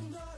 Under